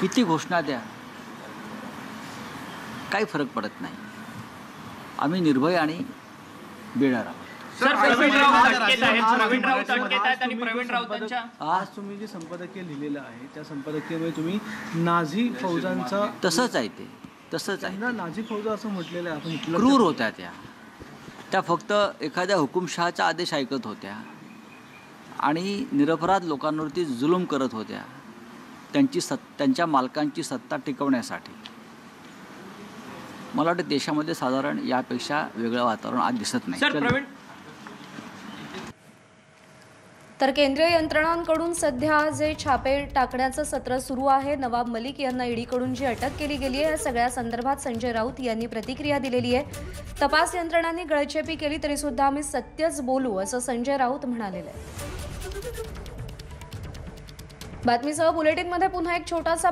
किती घोषणा द्या. काही फरक पडत नाही. आम्ही निर्भय आणि बेणार आहोत. आज तुम्ही जे संपादकीय लिहिलेलं आहे त्या संपादकीयमध्ये तुम्ही नाझी फौजांचा तसंच आहे ते. तसंच आहे त्यांना नाझी फौजा असं म्हटलेलं आहे आपण क्रूर होत्या त्या. त्या फक्त एखाद्या हुकुमशहाचा आदेश ऐकत होत्या आणि निरपराध लोकांवरती जुलूम करत होत्या. त्यांची सत् त्यांच्या मालकांची सत्ता टिकवण्यासाठी. मला वाटतं देशामध्ये साधारण यापेक्षा वेगळं वातावरण आज दिसत नाही. सर चल. प्रवीण? तर केंद्रीय यंत्रणांकडून सध्या जे छापे टाकण्याचं सत्र सुरू आहे नवाब मलिक यांना ईडीकडून जी अटक केली गेली आहे या सगळ्या संदर्भात संजय राऊत यांनी प्रतिक्रिया दिलेली आहे. तपास यंत्रणांनी गळचेपी केली तरी सुद्धा आम्ही सत्यच बोलू असं संजय राऊत म्हणालेलं आहे बातमीसह बुलेटिनमध्ये पुन्हा एक छोटासा